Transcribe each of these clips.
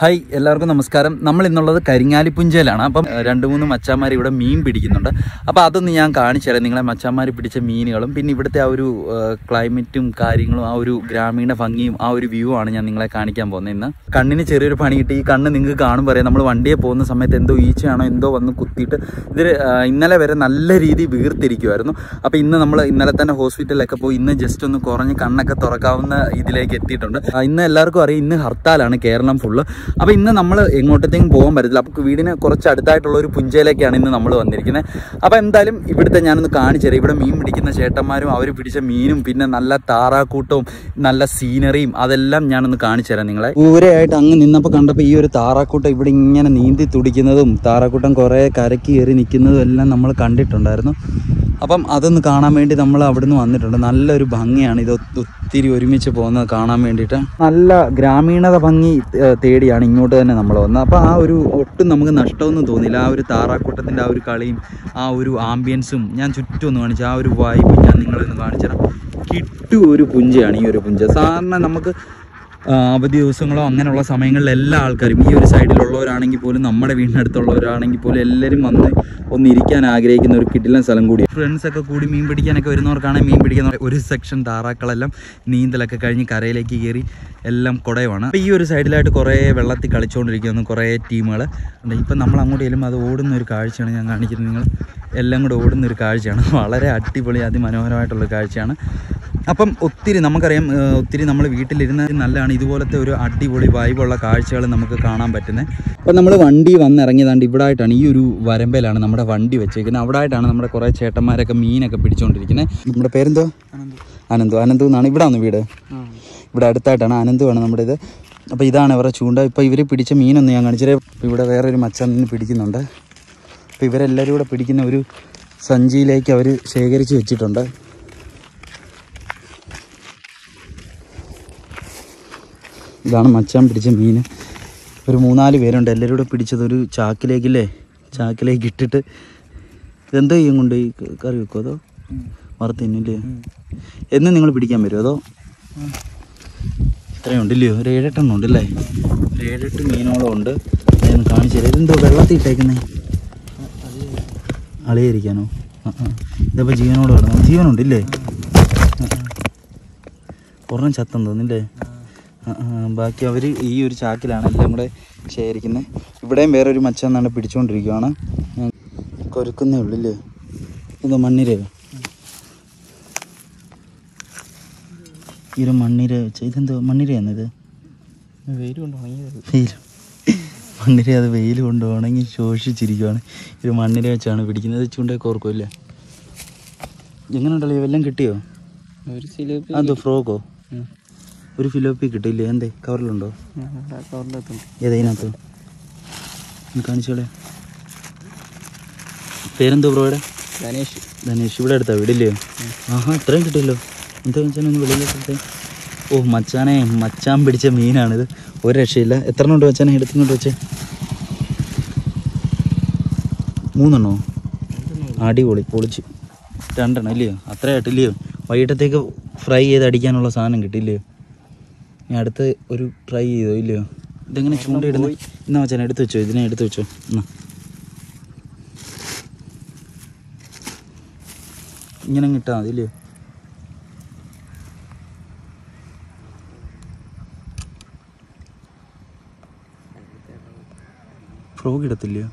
Hi എല്ലാവർക്കും നമസ്കാരം. നമ്മൾ ഇന്നുള്ളത് കരിങ്ങാലിപ്പുഞ്ചയിലാണ് അപ്പം രണ്ട് മൂന്ന് മച്ചാന്മാർ ഇവിടെ മീൻ പിടിക്കുന്നുണ്ട്. അപ്പോൾ അതൊന്ന് ഞാൻ കാണിച്ചു തരാം. നിങ്ങളെ മച്ചാന്മാർ പിടിച്ച മീനുകളും പിന്നെ ഇവിടുത്തെ ആ ഒരു ക്ലൈമറ്റും കാര്യങ്ങളും ആ ഒരു ഗ്രാമീണ ഭംഗിയും ആ ഒരു വ്യൂ ആണ് ഞാൻ നിങ്ങളെ കാണിക്കാൻ പോകുന്നത് ഇന്ന്. കണ്ണിന് ചെറിയൊരു പണി കിട്ടി. ഈ കണ്ണ് നിങ്ങൾക്ക് കാണും പറയാം നമ്മൾ വണ്ടിയെ പോകുന്ന സമയത്ത് എന്തോ ഈച്ചയാണോ എന്തോ വന്ന് കുത്തിയിട്ട് ഇതിൽ ഇന്നലെ വരെ നല്ല രീതിയിൽ വീർത്തിരിക്കുമായിരുന്നു അപ്പോൾ ഇന്ന് നമ്മൾ ഇന്നലെ തന്നെ ഹോസ്പിറ്റലിലൊക്കെ പോയി ഇന്ന് ജസ്റ്റ് ഒന്ന് കുറഞ്ഞ് കണ്ണൊക്കെ തുറക്കാവുന്ന ഇതിലേക്ക് എത്തിയിട്ടുണ്ട്. ഇന്ന് എല്ലാവർക്കും അറിയാം ഇന്ന് ഹർത്താലാണ് കേരളം ഫുള്ള് അപ്പോൾ ഇന്ന് നമ്മൾ എങ്ങോട്ടത്തേക്കും പോകാൻ പറ്റത്തില്ല. അപ്പോൾ വീടിന് കുറച്ച് അടുത്തായിട്ടുള്ള ഒരു പുഞ്ചയിലേക്കാണ് ഇന്ന് നമ്മൾ വന്നിരിക്കുന്നത് അപ്പോൾ എന്തായാലും ഇവിടുത്തെ ഞാനൊന്ന് കാണിച്ചു തരാം. ഇവിടെ മീൻ പിടിക്കുന്ന ചേട്ടന്മാരും അവർ പിടിച്ച മീനും പിന്നെ നല്ല താറാക്കൂട്ടവും നല്ല സീനറിയും അതെല്ലാം ഞാനൊന്ന് കാണിച്ചു തരാം നിങ്ങളെ. ദൂരെയായിട്ട് അങ്ങ് നിന്നപ്പോൾ കണ്ടപ്പോൾ ഈ ഒരു താറാക്കൂട്ടം ഇവിടെ ഇങ്ങനെ നീന്തി തുടിക്കുന്നതും താറാക്കൂട്ടം കുറേ കരക്കി കയറി നിൽക്കുന്നതും എല്ലാം നമ്മൾ കണ്ടിട്ടുണ്ടായിരുന്നു. അപ്പം അതൊന്ന് കാണാൻ വേണ്ടി നമ്മൾ അവിടുന്ന് വന്നിട്ടുണ്ട്. നല്ലൊരു ഭംഗിയാണ് ഇത് ഒത്തിരി ഒരുമിച്ച് പോകുന്നത് കാണാൻ വേണ്ടിയിട്ട്. നല്ല ഗ്രാമീണത ഭംഗി തേടിയാണ് ഇങ്ങോട്ട് തന്നെ നമ്മൾ വന്നത്. അപ്പോൾ ആ ഒരു ഒട്ടും നമുക്ക് നഷ്ടമൊന്നും തോന്നിയില്ല. ആ ഒരു താറാക്കൂട്ടത്തിന്റെ ആ ഒരു കളിയും ആ ഒരു ആംബിയൻസും ഞാൻ ചുറ്റും ഒന്ന് കാണിച്ചു ആ ഒരു വൈബ് ഞാൻ നിങ്ങളൊന്ന് കാണിച്ചു കിട്ടു ഒരു പുഞ്ചയാണ് ഈ ഒരു പുഞ്ച. സാധാരണ നമുക്ക് അവധി ദിവസങ്ങളോ അങ്ങനെയുള്ള സമയങ്ങളിൽ എല്ലാ ആൾക്കാരും ഈ ഒരു സൈഡിലുള്ളവരാണെങ്കിൽ പോലും നമ്മുടെ വീടിനടുത്തുള്ളവരാണെങ്കിൽ പോലും എല്ലാവരും വന്ന് ഒന്നിരിക്കാൻ ആഗ്രഹിക്കുന്ന ഒരു കിടിലൻ സ്ഥലം കൂടിയാണ് ഫ്രണ്ട്സ് ഒക്കെ കൂടി മീൻ പിടിക്കാനൊക്കെ വരുന്നവർക്കാണെങ്കിൽ മീൻ പിടിക്കുന്ന ഒരു സെക്ഷൻ താറാക്കളെല്ലാം നീന്തലൊക്കെ കഴിഞ്ഞ് കരയിലേക്ക് കയറി എല്ലാം കുടയുമാണ് അപ്പോൾ ഈ ഒരു സൈഡിലായിട്ട് കുറേ വെള്ളത്തിൽ കളിച്ചുകൊണ്ടിരിക്കുന്നു കുറേ ടീമുകൾ ഇപ്പം നമ്മൾ അങ്ങോട്ട് ചെല്ലുമ്പോൾ അത് ഓടുന്ന ഒരു കാഴ്ചയാണ് ഞാൻ കാണിക്കുന്നത്. നിങ്ങൾ എല്ലാം കൂടെ ഓടുന്ന ഒരു കാഴ്ചയാണ്. വളരെ അടിപൊളി അതിമനോഹരമായിട്ടുള്ള കാഴ്ചയാണ്. അപ്പം ഒത്തിരി നമുക്കറിയാം ഒത്തിരി നമ്മൾ വീട്ടിലിരുന്ന് നല്ലതാണ്. ഇതുപോലത്തെ ഒരു അടിപൊളി വൈബുള്ള കാഴ്ചകൾ നമുക്ക് കാണാൻ പറ്റുന്നത് അപ്പം നമ്മൾ വണ്ടി വന്നിറങ്ങിയതാണ്ട് ഇവിടെ ആയിട്ടാണ് ഈ ഒരു വരമ്പയിലാണ് നമ്മുടെ വണ്ടി വെച്ചേക്കുന്നത്. അവിടെ ആയിട്ടാണ് നമ്മുടെ കുറേ ചേട്ടന്മാരൊക്കെ മീനൊക്കെ പിടിച്ചുകൊണ്ടിരിക്കുന്നത് നമ്മുടെ പേരെന്തോ? അനന്തു. അനന്തു. എന്നാണ് ഇവിടെ ആണ് വീട്? ഇവിടെ അടുത്തായിട്ടാണ് അനന്തുവാണ് നമ്മുടെ ഇത്. അപ്പോൾ ഇതാണ് ഇവരുടെ ചൂണ്ട. ഇപ്പോൾ ഇവർ പിടിച്ച മീനൊന്നും ഞാൻ കാണിച്ചത് ഇവിടെ വേറൊരു നിന്ന് പിടിക്കുന്നുണ്ട്. അപ്പോൾ ഇവരെല്ലാവരും കൂടെ പിടിക്കുന്ന ഒരു സഞ്ചിയിലേക്ക് അവർ ശേഖരിച്ച് വെച്ചിട്ടുണ്ട്. ഇതാണ് മച്ചാൻ പിടിച്ച മീൻ. ഒരു മൂന്നാൽ പേരുണ്ട്. എല്ലാവരും കൂടെ പിടിച്ചത് ഒരു ചാക്കിലേക്കില്ലേ? ചാക്കിലേക്ക് ഇട്ടിട്ട് ഇതെന്തോ ചെയ്യും കൊണ്ട് കറി വെക്കുമോ അതോ? വറുത്ത് തിന്നില്ലേ? എന്ന് നിങ്ങൾ പിടിക്കാൻ വരുമോ അതോ? ഇത്രയും ഉണ്ടല്ലയോ ഒരു ഏഴെട്ടെണ്ണം ഉണ്ടല്ലേ? ഒരു ഏഴെട്ട് മീനോളം ഉണ്ട്. ഞാൻ കാണിച്ചു തരാം. ഇതെന്തോ വെള്ളത്തിൽ ഇട്ടേക്കുന്നേ. അളിയായിരിക്കാനോ? ആ ആ. ഇതപ്പോൾ ജീവനോട് കിടന്നു. ജീവനുണ്ടല്ലേ? ഒരെണ്ണം ചത്തം തോന്നില്ലേ ബാക്കി അവർ ഈ ഒരു ചാക്കിലാണ് എല്ലാം കൂടെ ശേഖരിക്കുന്നത് ഇവിടെയും വേറെ ഒരു മച്ച എന്നാണ് പിടിച്ചുകൊണ്ടിരിക്കുകയാണ് കൊരുക്കുന്നേ കൊരുക്കുന്നേ ഉള്ളില്ലേ ഇത് മണ്ണിരയോ ഈ ഒരു മണ്ണിര വെച്ച ഇതെന്തോ മണ്ണിരയാണ് ഇത്? വെയിൽ കൊണ്ട് വെയിൽ മണ്ണിര അത് വെയിൽ കൊണ്ട് ഉണങ്ങി ശോഷിച്ചിരിക്കുകയാണ് ഇത് മണ്ണിര വെച്ചാണ് പിടിക്കുന്നത്. ചൂണ്ടേ കോർക്കുമല്ലേ എങ്ങനെ ഉണ്ടല്ലോ ഇവെല്ലാം കിട്ടിയോ? അതോ ഫ്രോക്കോ? ഒരു ഫിലോപ്പി കിട്ടില്ലേ എന്തേ? കവറിലുണ്ടോ ഏതതിനകത്ത് കാണിച്ചോളെ പേരെന്തോ ബ്രോയുടെ ഗണേഷ് ധനേഷ്. ഇവിടെ അടുത്താ വീടില്ലയോ ആഹാ ഇത്രയും കിട്ടിയല്ലോ. എന്താ വെച്ചാൽ ഒന്ന് ഓ മച്ചാനെ മച്ചാൻ പിടിച്ച മീനാണിത്. ഒരു രക്ഷയില്ല. എത്ര എണ്ണം ഉണ്ട് മച്ചാനെ? എടുത്തിങ്ങോട്ട് വെച്ചേ. മൂന്നെണ്ണോ? അടിപൊളി. പൊളിച്ച്. രണ്ടെണ്ണം ഇല്ലയോ അത്രയായിട്ടില്ലയോ വൈകിട്ടത്തേക്ക് ഫ്രൈ ചെയ്ത് അടിക്കാനുള്ള സാധനം കിട്ടില്ലയോ ഞാൻ അടുത്ത് ഒരു ട്രൈ ചെയ്തോ ഇല്ലയോ? ഇതെങ്ങനെ ചൂണ്ടയിടുന്നു? എന്നാ മച്ചാനെ എടുത്ത് വെച്ചോ ഇതിനെ എടുത്ത് വെച്ചോ. എന്നാ ഇങ്ങനെ കിട്ടാൽ മതി ഇല്ലയോ? ഫ്രോഗ് ഇടത്തില്ലയോ?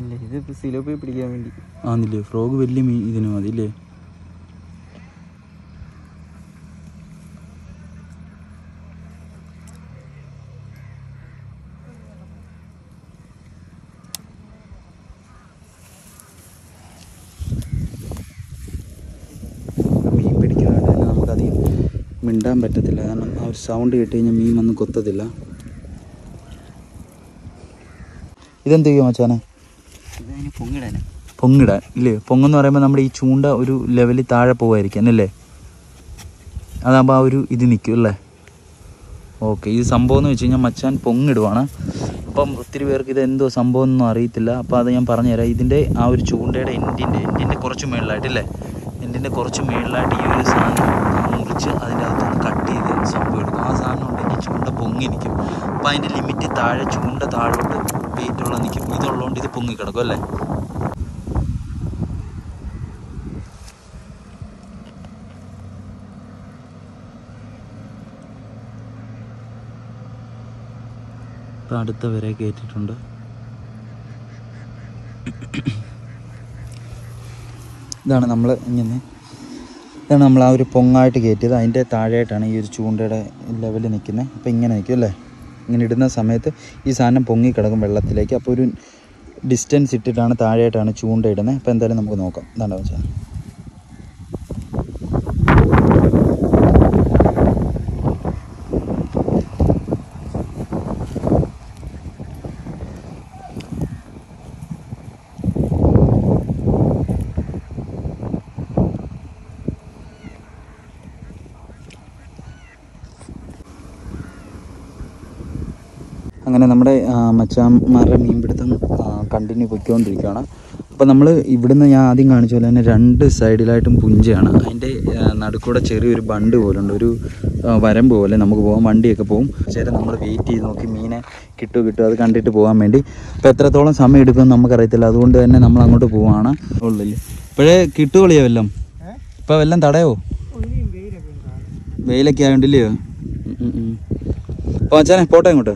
ഇല്ല ഇത് സിലോപ്പി പിടിക്കാൻ വേണ്ടി. ആന്നില്ലേ ഫ്രോഗ് വലിയ മീൻ ഇതിന് മതി ഇല്ലേ മീൻ പിടിക്കാനായിട്ട് തന്നെ നമുക്കധികം മിണ്ടാൻ പറ്റത്തില്ല. കാരണം ആ ഒരു സൗണ്ട് കേട്ട് കഴിഞ്ഞാൽ മീൻ വന്ന് കൊത്തത്തില്ല. ഇതെന്ത് ചെയ്യും മച്ചാനെ? പൊങ്ങിടാൻ ഇല്ലേ? പൊങ്ങെന്ന് പറയുമ്പോൾ നമ്മുടെ ഈ ചൂണ്ട ഒരു ലെവലിൽ താഴെ പോകുമായിരിക്കും അല്ലേ? അതാകുമ്പോൾ ആ ഒരു ഇത് നിൽക്കും അല്ലേ? ഓക്കെ ഇത് സംഭവം എന്ന് വെച്ച് കഴിഞ്ഞാൽ മച്ചാൻ പൊങ്ങിടുവാണ്. അപ്പം ഒത്തിരി പേർക്ക് ഇത് എന്തോ സംഭവം ഒന്നും അറിയത്തില്ല. അപ്പോൾ അത് ഞാൻ പറഞ്ഞുതരാം. ഇതിന്റെ ആ ഒരു ചൂണ്ടയുടെ എൻഡിന്റെ എൻഡിന്റെ കുറച്ച് മേളിലായിട്ടില്ലേ എൻഡിന്റെ കുറച്ച് മേളിലായിട്ട് ഈ ഒരു സാധനം മുറിച്ച് അതിന്റെ അകത്തുനിന്ന് കട്ട് ചെയ്ത് സംഭവം എടുക്കും. ആ സാധനം ഉണ്ടെങ്കിൽ ചൂണ്ട പൊങ്ങി നിൽക്കും അപ്പോൾ അതിന്റെ ലിമിറ്റ് താഴെ ചൂണ്ട താഴോട്ട് വെയിറ്റ് ഉള്ള നിൽക്കും. ഇതുള്ളതുകൊണ്ട് ഇത് പൊങ്ങി കിടക്കും അല്ലേ അടുത്ത വരെ കയറ്റിയിട്ടുണ്ട്. ഇതാണ് നമ്മൾ ഇങ്ങനെ. ഇതാണ് നമ്മൾ ആ ഒരു പൊങ്ങായിട്ട് കയറ്റിയത് അതിന്റെ താഴെയായിട്ടാണ് ഈ ഒരു ചൂണ്ടയുടെ ലെവൽ നിൽക്കുന്നത് അപ്പോൾ ഇങ്ങനെ നിൽക്കും അല്ലേ? ഇങ്ങനെ ഇടുന്ന സമയത്ത് ഈ സാധനം പൊങ്ങി കിടക്കും വെള്ളത്തിലേക്ക്. അപ്പോൾ ഒരു ഡിസ്റ്റൻസ് ഇട്ടിട്ടാണ് താഴെയായിട്ടാണ് ചൂണ്ട ഇടുന്നത് അപ്പോൾ എന്തായാലും നമുക്ക് നോക്കാം. എന്താണെന്ന് വെച്ചാൽ അങ്ങനെ നമ്മുടെ മച്ചാന്മാരുടെ മീൻപിടുത്തം കണ്ടിന്യൂ പൊയ്ക്കൊണ്ടിരിക്കുകയാണ്. അപ്പോൾ നമ്മൾ ഇവിടുന്ന് ഞാൻ ആദ്യം കാണിച്ച പോലെ തന്നെ രണ്ട് സൈഡിലായിട്ടും പുഞ്ചയാണ്. അതിന്റെ നടുക്കൂടെ ചെറിയൊരു ബണ്ട് പോലുണ്ട്. ഒരു വരം വരമ്പ് പോലെ നമുക്ക് പോകാം വണ്ടിയൊക്കെ പോകും ചേരം നമ്മൾ വെയിറ്റ് ചെയ്ത് നോക്കി മീനെ കിട്ടുമോ കിട്ടുമോ അത് കണ്ടിട്ട് പോകാൻ വേണ്ടി. അപ്പോൾ എത്രത്തോളം സമയം എടുക്കും നമുക്കറിയത്തില്ല. അതുകൊണ്ട് തന്നെ നമ്മൾ അങ്ങോട്ട് പോവാണ്. ഉള്ളിൽ ഇപ്പോഴേ കിട്ടുകളിയോ വല്ലം? ഇപ്പോൾ വല്ലം തടയോ? വെയിലൊക്കെ ആയതുകൊണ്ടില്ലയോ അപ്പോൾ അച്ഛനെ പോട്ടെ ഇങ്ങോട്ട്.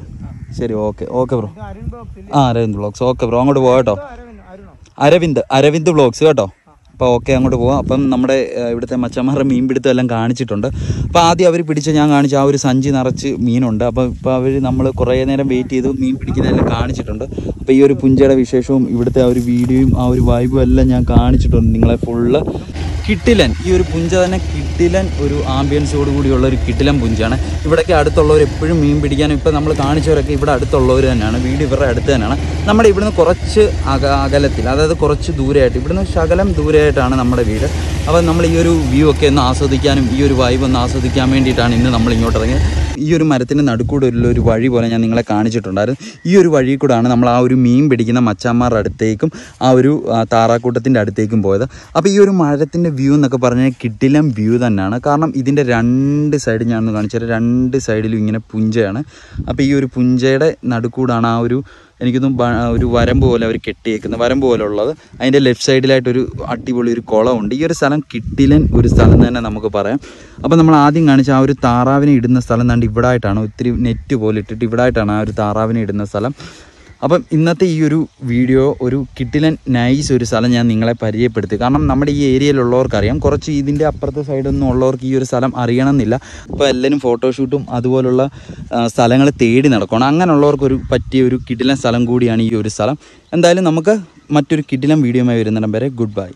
ശരി ഓക്കെ. Okay bro. ആ അരവിന്ദ് ബ്ലോഗ്സ്. ഓക്കെ ബ്രോ അങ്ങോട്ട് പോകാം കേട്ടോ. അരവിന്ദ് അരവിന്ദ് ബ്ലോഗ്സ് കേട്ടോ. അപ്പോൾ ഓക്കെ അങ്ങോട്ട് പോവാം. അപ്പം നമ്മുടെ ഇവിടുത്തെ മച്ചന്മാരുടെ മീൻ പിടുത്തം എല്ലാം കാണിച്ചിട്ടുണ്ട്. അപ്പോൾ ആദ്യം അവർ പിടിച്ച ഞാൻ കാണിച്ച ആ ഒരു സഞ്ചി നിറച്ച് മീനുണ്ട്. അപ്പോൾ ഇപ്പോൾ അവർ നമ്മൾ കുറേ നേരം വെയിറ്റ് ചെയ്ത് മീൻ പിടിക്കുന്നതെല്ലാം കാണിച്ചിട്ടുണ്ട്. അപ്പോൾ ഈ ഒരു പുഞ്ചയുടെ വിശേഷവും ഇവിടുത്തെ ആ ഒരു വീഡിയോയും ആ ഒരു വൈബും എല്ലാം ഞാൻ കാണിച്ചിട്ടുണ്ട് നിങ്ങളെ ഫുള്ള് കിട്ടിലൻ. ഈ ഒരു പുഞ്ച തന്നെ കിട്ടിലൻ ഒരു ആംബിയൻസോട് കൂടിയുള്ള ഒരു കിട്ടിലൻ പുഞ്ചാണ്. ഇവിടേക്ക് അടുത്തുള്ളവർ എപ്പോഴും മീൻ പിടിക്കാനും ഇപ്പോൾ നമ്മൾ കാണിച്ചവരൊക്കെ ഇവിടെ അടുത്തുള്ളവർ തന്നെയാണ്. വീട് ഇവരുടെ അടുത്ത് തന്നെയാണ്. നമ്മുടെ ഇവിടുന്ന് കുറച്ച് അക അകലത്തിൽ അതായത് കുറച്ച് ദൂരെയായിട്ട് ഇവിടുന്ന് ശകലം ദൂരെയായിട്ടാണ് നമ്മുടെ വീട്. അപ്പോൾ നമ്മൾ ഈ ഒരു വ്യൂ ഒക്കെ ഒന്ന് ആസ്വദിക്കാനും ഈ ഒരു വൈബ് ഒന്ന് ആസ്വദിക്കാൻ വേണ്ടിയിട്ടാണ് ഇന്ന് നമ്മൾ ഇങ്ങോട്ട് ഇറങ്ങിയത്. ഈ ഒരു മരത്തിന്റെ നടുക്കൂടെ ഒരു വഴി പോലെ ഞാൻ നിങ്ങളെ കാണിച്ചിട്ടുണ്ടായിരുന്നു. ഈ ഒരു വഴി കൂടാണ് നമ്മൾ ആ ഒരു മീൻ പിടിക്കുന്ന മച്ചാന്മാരുടെ അടുത്തേക്കും ആ ഒരു താറാക്കൂട്ടത്തിന്റെ അടുത്തേക്കും പോയത്. അപ്പോൾ ഈ ഒരു മരത്തിന്റെ വ്യൂ എന്നൊക്കെ പറഞ്ഞാൽ കിടിലം വ്യൂ തന്നെയാണ്. കാരണം ഇതിന്റെ രണ്ട് സൈഡ് ഞാനൊന്ന് ഒന്ന് കാണിച്ചു തരാം. രണ്ട് സൈഡിലും ഇങ്ങനെ പുഞ്ചയാണ്. അപ്പോൾ ഈ ഒരു പുഞ്ചയുടെ നടുക്കൂടാണ് ആ ഒരു എനിക്കൊന്നും ഒരു വരം പോലെ അവർ കെട്ടിയേക്കുന്നത്. വരം പോലെ ഉള്ളത്. അതിന്റെ ലെഫ്റ്റ് സൈഡിലായിട്ടൊരു അടിപൊളി ഒരു കുളമുണ്ട്. ഈ ഒരു സ്ഥലം കിട്ടിലൻ ഒരു സ്ഥലം തന്നെ നമുക്ക് പറയാം. അപ്പോൾ നമ്മൾ ആദ്യം കാണിച്ച ആ ഒരു താറാവിനെ ഇടുന്ന സ്ഥലം കണ്ട് ഇവിടെ ആയിട്ടാണ് ഒത്തിരി നെറ്റ് പോലെ ഇട്ടിട്ട് ഇവിടെ ആയിട്ടാണ് ആ ഒരു താറാവിനെ ഇടുന്ന സ്ഥലം. അപ്പം ഇന്നത്തെ ഈ ഒരു വീഡിയോ ഒരു കിട്ടിലൻ നൈസ് ഒരു സ്ഥലം ഞാൻ നിങ്ങളെ പരിചയപ്പെടുത്തി. കാരണം നമ്മുടെ ഈ ഏരിയയിലുള്ളവർക്കറിയാം കുറച്ച് ഇതിന്റെ അപ്പുറത്തെ സൈഡൊന്നും ഉള്ളവർക്ക് ഈ ഒരു സ്ഥലം അറിയണമെന്നില്ല. അപ്പോൾ എല്ലാവരും ഫോട്ടോഷൂട്ടും അതുപോലുള്ള സ്ഥലങ്ങൾ തേടി നടക്കണം അങ്ങനെയുള്ളവർക്കൊരു പറ്റിയ ഒരു കിടിലൻ സ്ഥലം കൂടിയാണ് ഈ ഒരു സ്ഥലം. എന്തായാലും നമുക്ക് മറ്റൊരു കിടിലൻ വീഡിയോമായി വരുന്നിടം വരെ ഗുഡ് ബൈ